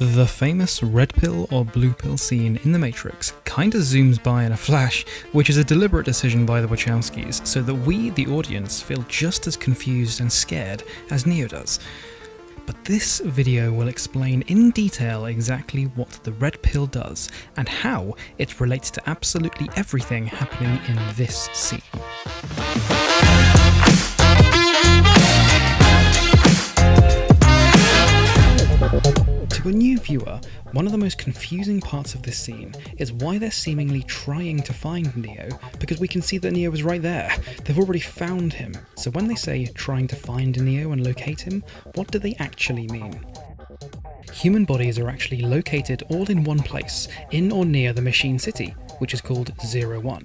The famous red pill or blue pill scene in The Matrix kinda zooms by in a flash, which is a deliberate decision by the Wachowskis, so that we, the audience, feel just as confused and scared as Neo does. But this video will explain in detail exactly what the red pill does and how it relates to absolutely everything happening in this scene. To a new viewer, one of the most confusing parts of this scene is why they're seemingly trying to find Neo, because we can see that Neo is right there. They've already found him. So when they say trying to find Neo and locate him, what do they actually mean? Human bodies are actually located all in one place, in or near the machine city, which is called Zero One.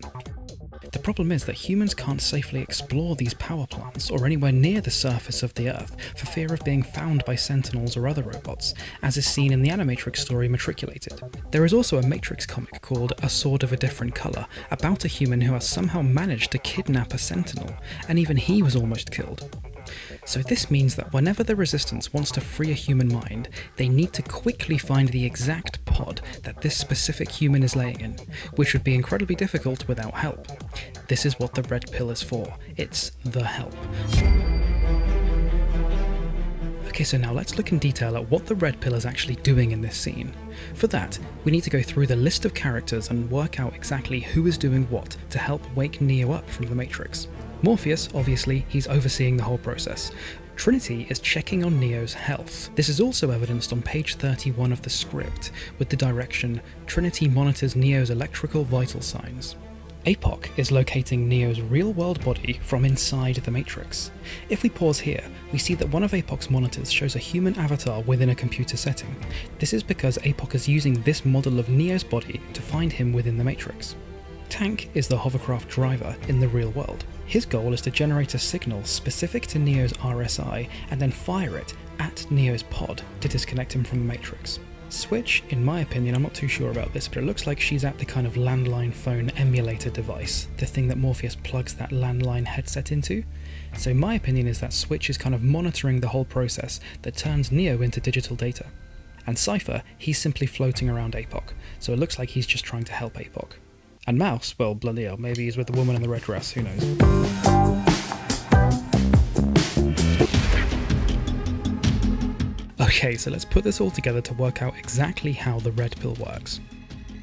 The problem is that humans can't safely explore these power plants or anywhere near the surface of the Earth for fear of being found by Sentinels or other robots, as is seen in the Animatrix story Matriculated. There is also a Matrix comic called A Sword of a Different Colour about a human who has somehow managed to kidnap a Sentinel, and even he was almost killed. So this means that whenever the Resistance wants to free a human mind, they need to quickly find the exact pod that this specific human is laying in, which would be incredibly difficult without help. This is what the red pill is for. It's the help. Okay, so now let's look in detail at what the red pill is actually doing in this scene. For that, we need to go through the list of characters and work out exactly who is doing what to help wake Neo up from the Matrix. Morpheus, obviously, he's overseeing the whole process. Trinity is checking on Neo's health. This is also evidenced on page 31 of the script, with the direction Trinity monitors Neo's electrical vital signs. APOC is locating Neo's real-world body from inside the Matrix. If we pause here, we see that one of APOC's monitors shows a human avatar within a computer setting. This is because APOC is using this model of Neo's body to find him within the Matrix. Tank is the hovercraft driver in the real world. His goal is to generate a signal specific to Neo's RSI and then fire it at Neo's pod to disconnect him from the Matrix. Switch, in my opinion, I'm not too sure about this, but it looks like she's at the kind of landline phone emulator device, the thing that Morpheus plugs that landline headset into. So my opinion is that Switch is kind of monitoring the whole process that turns Neo into digital data. And Cypher, he's simply floating around APOC, so it looks like he's just trying to help APOC. And Mouse, well, bloody hell, maybe he's with the woman in the red dress, who knows. Okay, so let's put this all together to work out exactly how the red pill works.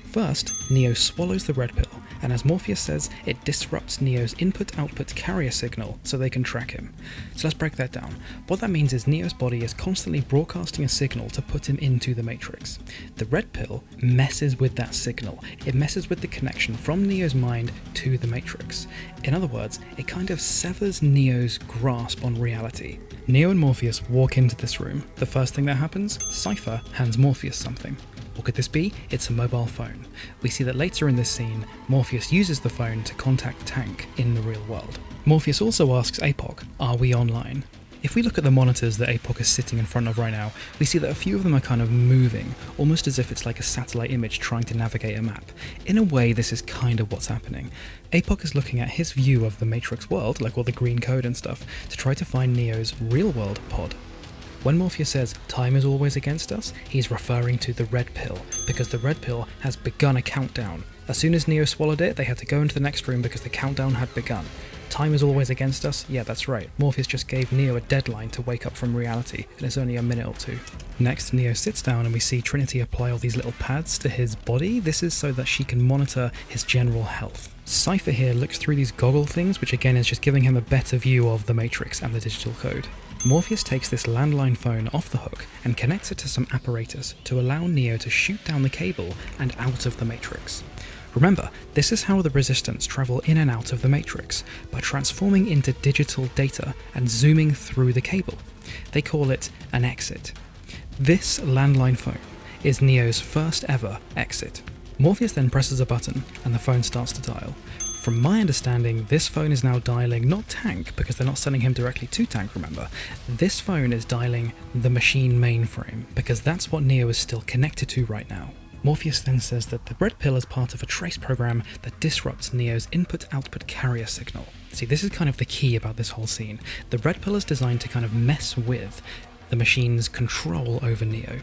First, Neo swallows the red pill, and as Morpheus says, it disrupts Neo's input output carrier signal so they can track him. So let's break that down. What that means is Neo's body is constantly broadcasting a signal to put him into the Matrix. The red pill messes with that signal, it messes with the connection from Neo's mind to the Matrix. In other words, it kind of severs Neo's grasp on reality. Neo and Morpheus walk into this room. The first thing that happens, Cypher hands Morpheus something. Could this be? It's a mobile phone. We see that later in this scene, Morpheus uses the phone to contact Tank in the real world. Morpheus also asks APOC, Are we online? If we look at the monitors that APOC is sitting in front of right now, we see that a few of them are kind of moving, almost as if it's like a satellite image trying to navigate a map. In a way, this is kind of what's happening. APOC is looking at his view of the Matrix world, like all the green code and stuff, to try to find Neo's real world pod. When Morpheus says time is always against us, he's referring to the red pill, because the red pill has begun a countdown. As soon as Neo swallowed it, they had to go into the next room because the countdown had begun. Time is always against us? Yeah, that's right. Morpheus just gave Neo a deadline to wake up from reality, and it's only a minute or two. Next, Neo sits down and we see Trinity apply all these little pads to his body. This is so that she can monitor his general health. Cypher here looks through these goggle things, which again is just giving him a better view of the Matrix and the digital code. Morpheus takes this landline phone off the hook and connects it to some apparatus to allow Neo to shoot down the cable and out of the Matrix. Remember, this is how the Resistance travel in and out of the Matrix, by transforming into digital data and zooming through the cable. They call it an exit. This landline phone is Neo's first ever exit. Morpheus then presses a button and the phone starts to dial. From my understanding, this phone is now dialing not Tank, because they're not sending him directly to Tank, remember. This phone is dialing the machine mainframe, because that's what Neo is still connected to right now. Morpheus then says that the red pill is part of a trace program that disrupts Neo's input output carrier signal. See, this is kind of the key about this whole scene. The red pill is designed to kind of mess with the machine's control over Neo.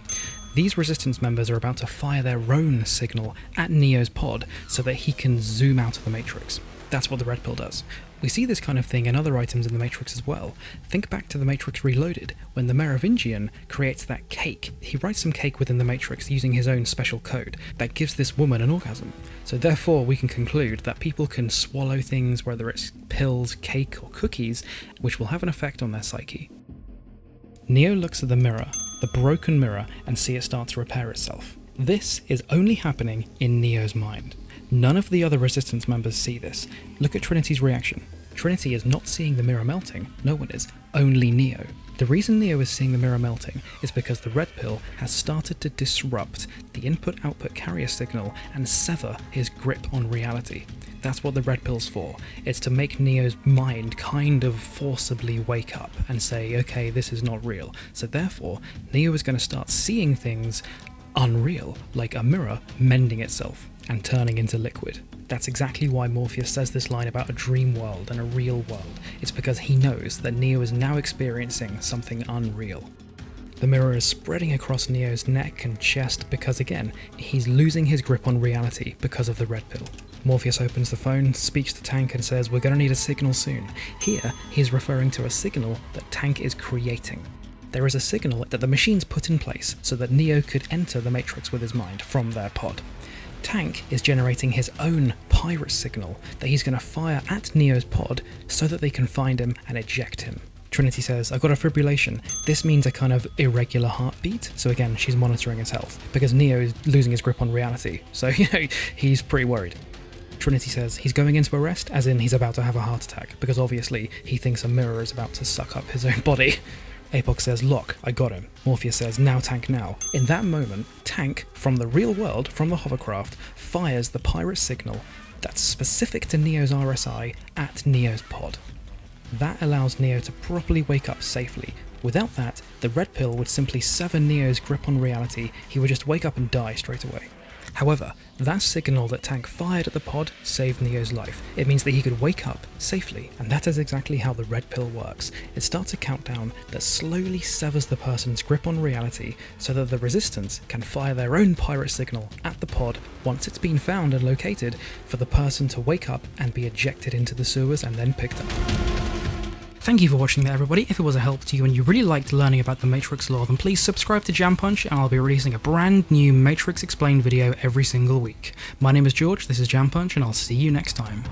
These resistance members are about to fire their own signal at Neo's pod so that he can zoom out of the Matrix. That's what the Red Pill does. We see this kind of thing in other items in the Matrix as well. Think back to the Matrix Reloaded, when the Merovingian creates that cake. He writes some cake within the Matrix using his own special code that gives this woman an orgasm. So therefore, we can conclude that people can swallow things, whether it's pills, cake, or cookies, which will have an effect on their psyche. Neo looks at the mirror, the broken mirror, and see it start to repair itself. This is only happening in Neo's mind. None of the other Resistance members see this. Look at Trinity's reaction. Trinity is not seeing the mirror melting, no one is, only Neo. The reason Neo is seeing the mirror melting is because the red pill has started to disrupt the input output carrier signal and sever his grip on reality. That's what the red pill's for. It's to make Neo's mind kind of forcibly wake up and say, okay, this is not real. So therefore, Neo is going to start seeing things unreal, like a mirror mending itself and turning into liquid. That's exactly why Morpheus says this line about a dream world and a real world. It's because he knows that Neo is now experiencing something unreal. The mirror is spreading across Neo's neck and chest because, again, he's losing his grip on reality because of the red pill. Morpheus opens the phone, speaks to Tank, and says, We're going to need a signal soon. Here, he's referring to a signal that Tank is creating. There is a signal that the machines put in place so that Neo could enter the Matrix with his mind from their pod. Tank is generating his own pirate signal that he's going to fire at Neo's pod so that they can find him and eject him. Trinity says, I've got a fibrillation. This means a kind of irregular heartbeat. So again, she's monitoring his health because Neo is losing his grip on reality. So, you know, he's pretty worried. Trinity says he's going into arrest, as in he's about to have a heart attack, because obviously he thinks a mirror is about to suck up his own body. Apoc says, Lock, I got him. Morpheus says, Now Tank now. In that moment, Tank, from the real world, from the hovercraft, fires the pirate signal that's specific to Neo's RSI at Neo's pod. That allows Neo to properly wake up safely. Without that, the red pill would simply sever Neo's grip on reality, he would just wake up and die straight away. However, that signal that Tank fired at the pod saved Neo's life. It means that he could wake up safely, and that is exactly how the red pill works. It starts a countdown that slowly severs the person's grip on reality so that the resistance can fire their own pirate signal at the pod once it's been found and located for the person to wake up and be ejected into the sewers and then picked up. Thank you for watching that everybody. If it was a help to you and you really liked learning about the Matrix lore, then please subscribe to Jam Punch and I'll be releasing a brand new Matrix Explained video every single week. My name is George, this is Jam Punch, and I'll see you next time.